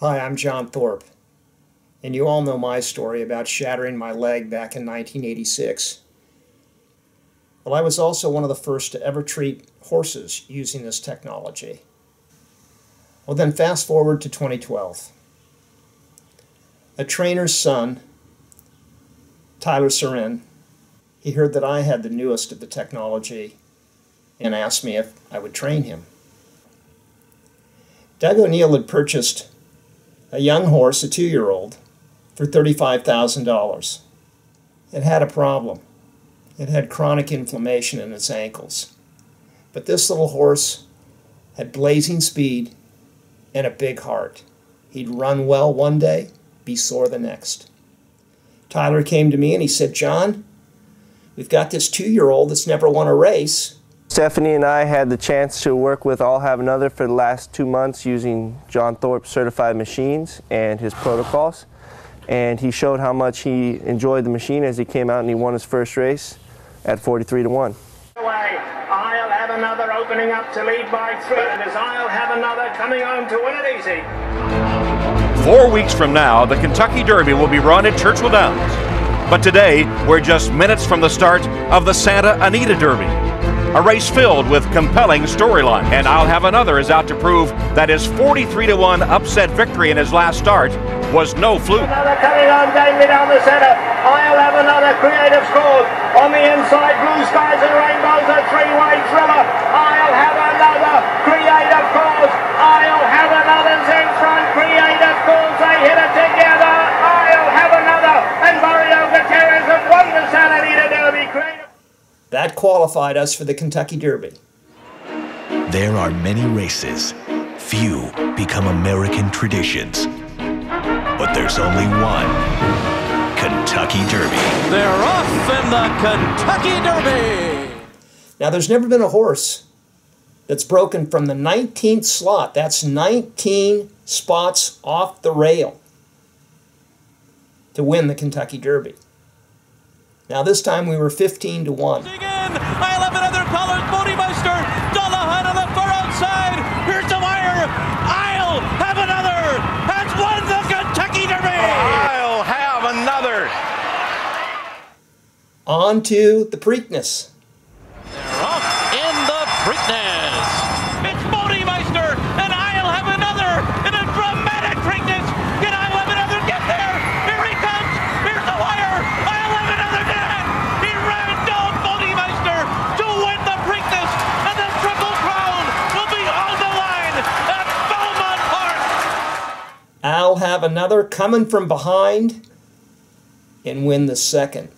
Hi, I'm John Thorp, and you all know my story about shattering my leg back in 1986. Well, I was also one of the first to ever treat horses using this technology. Well, then fast forward to 2012. A trainer's son, Tyler Soren, he heard that I had the newest of the technology and asked me if I would train him. Doug O'Neill had purchased a young horse, a two year old, for $35,000. It had a problem. It had chronic inflammation in its ankles. But this little horse had blazing speed and a big heart. He'd run well one day, be sore the next. Tyler came to me and he said, John, we've got this two year old that's never won a race. Stephanie and I had the chance to work with I'll Have Another for the last two months using John Thorp certified machines and his protocols. And he showed how much he enjoyed the machine as he came out and he won his first race at 43 to 1. I'll have another opening up to lead by three, and as I'll have another coming home to win it easy. Four weeks from now, the Kentucky Derby will be run at Churchill Downs. But today, we're just minutes from the start of the Santa Anita Derby a race filled with compelling storyline. And I'll have another is out to prove that his 43 to 1 upset victory in his last start was no fluke. Another coming on Damie down the center. I'll have another creative score. On the inside, blue skies and rainbows, a three-way thriller. I'll have another creative cause. I'll have another's in front. Creative qualified us for the Kentucky Derby. There are many races. Few become American traditions. But there's only one Kentucky Derby. They're off in the Kentucky Derby. Now, there's never been a horse that's broken from the 19th slot. That's 19 spots off the rail to win the Kentucky Derby. Now this time we were 15 to 1. Again, I'll have another Pollard Bodemeister. Dullahan on the far outside. Here's the wire. I'll have another. Has won the Kentucky Derby. I'll have another. On to the Preakness. They're off in the Preakness. It's Bodemeister, and I'll have another in a dramatic Preakness. Can I have another get there? Here he comes. Here's the wire. I'll have another Dan. He ran down Bodemeister to win the Preakness, and the Triple Crown will be on the line at Belmont Park. I'll have another coming from behind and win the second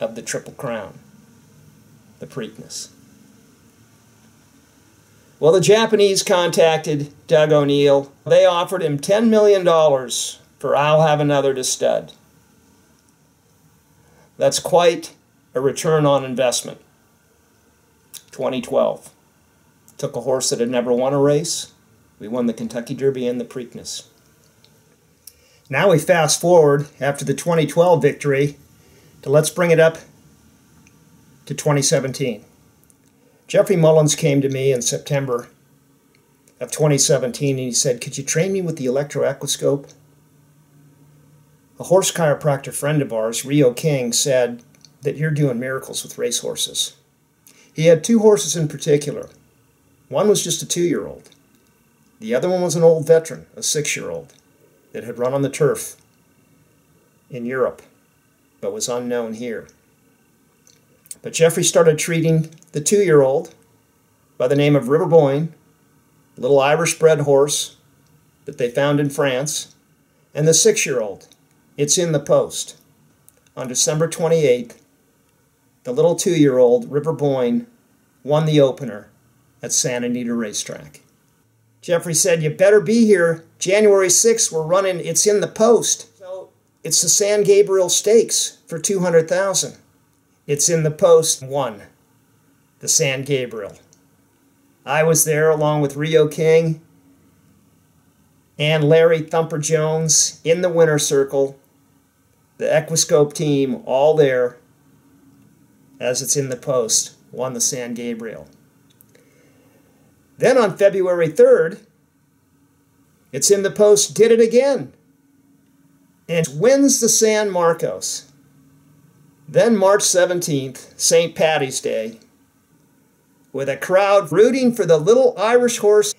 of the Triple Crown, the Preakness. Well, the Japanese contacted Doug O'Neill. They offered him $10 million for I'll Have Another to stud. That's quite a return on investment. 2012. Took a horse that had never won a race. We won the Kentucky Derby and the Preakness. Now we fast forward after the 2012 victory to let's bring it up to 2017. Jeffrey Mullins came to me in September of 2017 and he said, Could you train me with the Electro Equiscope? A horse chiropractor friend of ours, Rio King, said that you're doing miracles with racehorses. He had two horses in particular. One was just a two year old, the other one was an old veteran, a six year old, that had run on the turf in Europe but was unknown here. But Jeffrey started treating the two year old by the name of River Boyne, little Irish bred horse that they found in France, and the six year old. Itsinthepost. On December 28th, the little two year old River Boyne won the opener at Santa Anita Racetrack. Jeffrey said, You better be here. January 6th, we're running Itsinthepost. It's the San Gabriel Stakes for 200000 Itsinthepost, 1, the San Gabriel. I was there along with Rio King and Larry Thumper Jones in the winner circle. The Equiscope team all there as Itsinthepost, won the San Gabriel. Then on February 3rd, Itsinthepost, did it again, and wins the San Marcos. Then March 17th, St. Patty's Day, with a crowd rooting for the little Irish horse,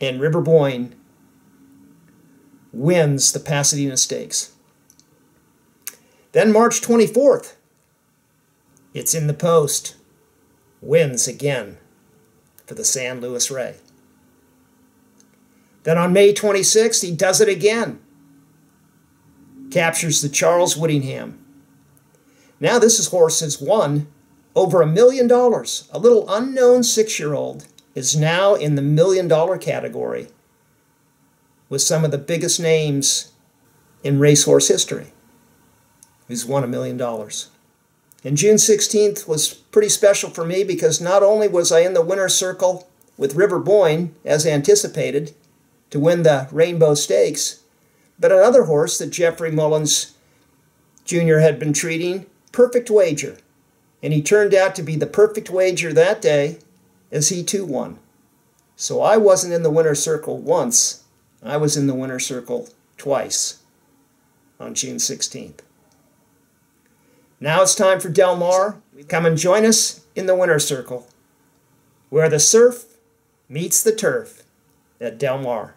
and River Boyne wins the Pasadena Stakes. Then March 24th, Itsinthepost, wins again for the San Luis Rey. Then on May 26th, he does it again. Captures the Charles Whittingham. Now this is horse has won over a million dollars. A little unknown six-year-old is now in the million dollar category with some of the biggest names in racehorse history who's won a million dollars. And June 16th was pretty special for me because not only was I in the winner's circle with River Boyne, as anticipated, to win the Rainbow Stakes, but another horse that Jeffrey Mullins Jr. had been treating, Perfect Wager. And he turned out to be the perfect wager that day as he too won. So I wasn't in the winner's circle once, I was in the winner's circle twice on June 16th. Now it's time for Del Mar. Come and join us in the winner's circle, where the surf meets the turf at Del Mar.